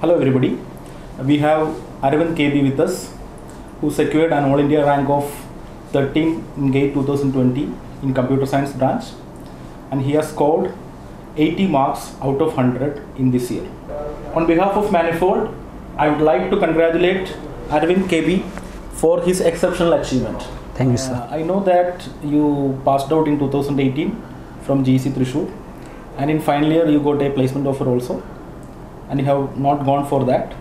Hello everybody. We have Aravind KB with us who secured an all India rank of 13 in GATE 2020 in computer science branch and he has scored 80 marks out of 100 in this year. On behalf of Manifold, I would like to congratulate Aravind KB for his exceptional achievement. Thank you, sir. Uh, I know that you passed out in 2018 from GC Thrissur and in final year you got a placement offer also and you have not gone for that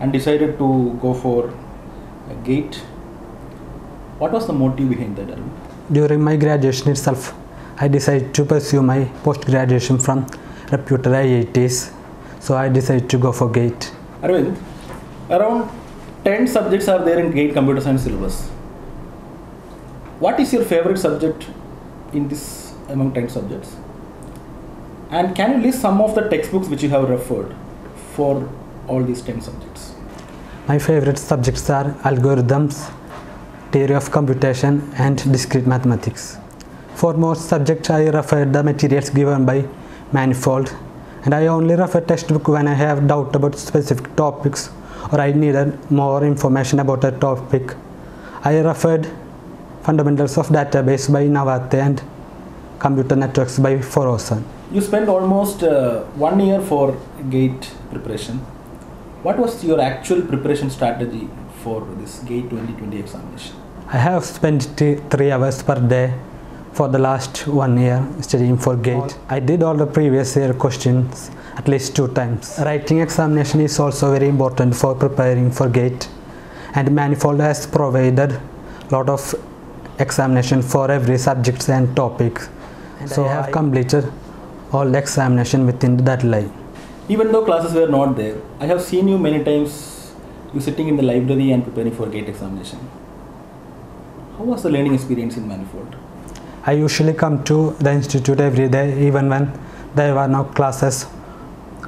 and decided to go for a gate. What was the motive behind that? During my graduation itself, I decided to pursue my post graduation from reputed IITs. So I decided to go for GATE. Aravind, around 10 subjects are there in GATE computer science syllabus. What is your favorite subject in this among 10 subjects? And can you list some of the textbooks which you have referred for all these 10 subjects? My favorite subjects are algorithms, theory of computation, and discrete mathematics. For most subjects, I refer the materials given by Manifold, and I only refer textbook when I have doubt about specific topics or I needed more information about a topic. I referred Fundamentals of Database by Navathe and Computer Networks by Forouzan. You spent almost uh, one year for GATE preparation. What was your actual preparation strategy for this GATE 2020 examination? I have spent t- three hours per day for the last one year studying for GATE. I did all the previous year questions at least two times. Writing examination is also very important for preparing for GATE and Manifold has provided lot of examination for every subject and topic. so I have completed all examination within that deadline. Even though classes were not there, I have seen you many times you sitting in the library and preparing for GATE examination. How was the learning experience in Manifold? I usually come to the institute every day even when there were no classes.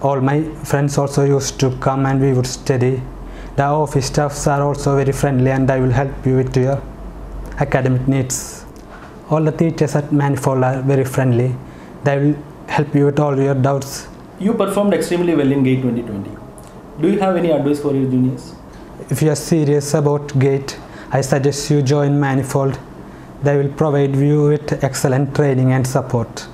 All my friends also used to come and we would study. The office staffs are also very friendly and I will help you with your academic needs. All the teachers at Manifold are very friendly. They will help you with all your doubts. You performed extremely well in GATE 2020. Do you have any advice for your juniors? If you are serious about GATE, I suggest you join Manifold. They will provide you with excellent training and support.